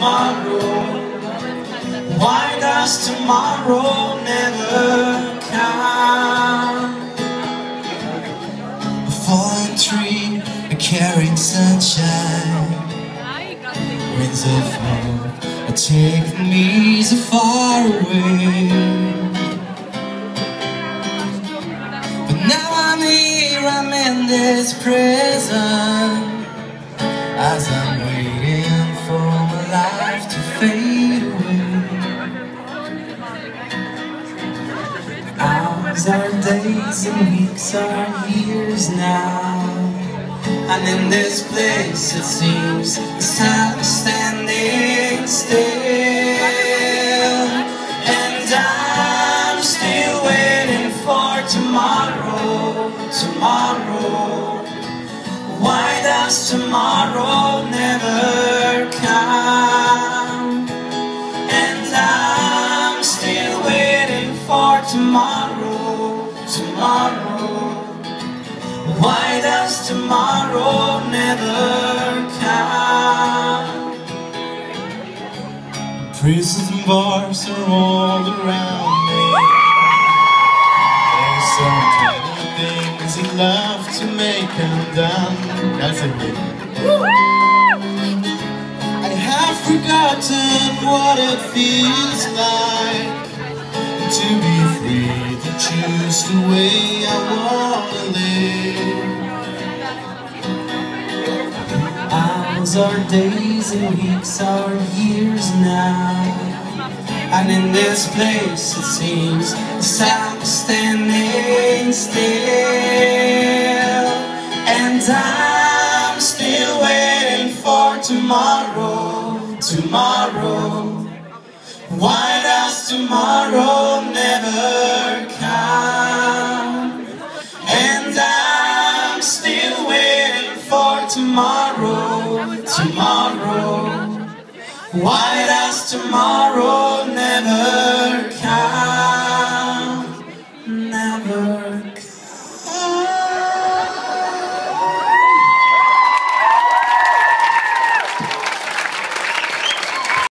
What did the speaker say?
tomorrow? Why does tomorrow never come? A fallen tree, a carrying sunshine, winds of hope taking me so far away. But now I'm here, I'm in this prison, as I'm Hours are days and weeks are years now. And in this place it seems it's standing still. And I'm still waiting for tomorrow, tomorrow. Why does tomorrow never come? And I'm still waiting for tomorrow, tomorrow. Why does tomorrow never come? Prisons and bars are all around me. There's so many things you love to make undone. That's a hit. I have forgotten what it feels like to be free to choose the way Hours are days and weeks are years now. And in this place it seems it's time standing still. And I'm still waiting for tomorrow, tomorrow. Why does tomorrow tomorrow, tomorrow. Why does tomorrow never come? Never come.